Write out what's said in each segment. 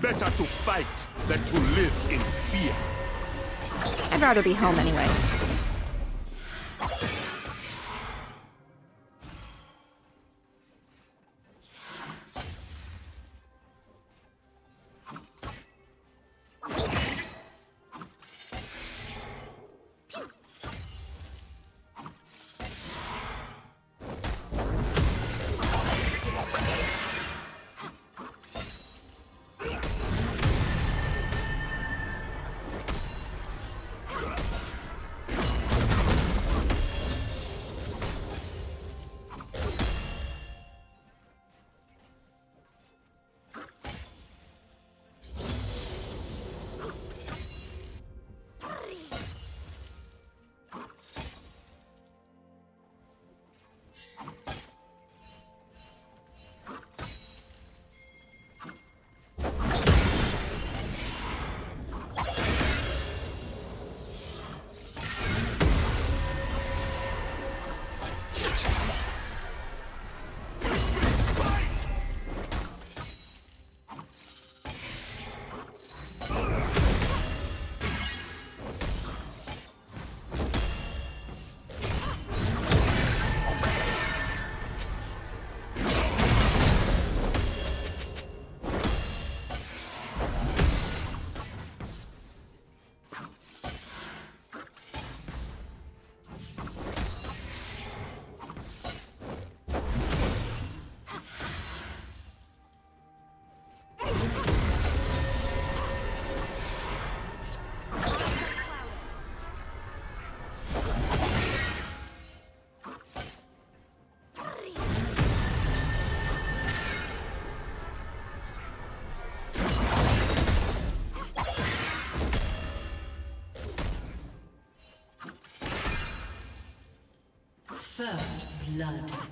Better to fight than to live in fear. I'd rather be home anyway. First blood.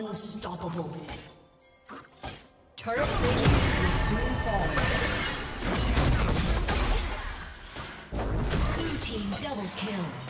Unstoppable. Turret plating will soon fall. Blue team double kill.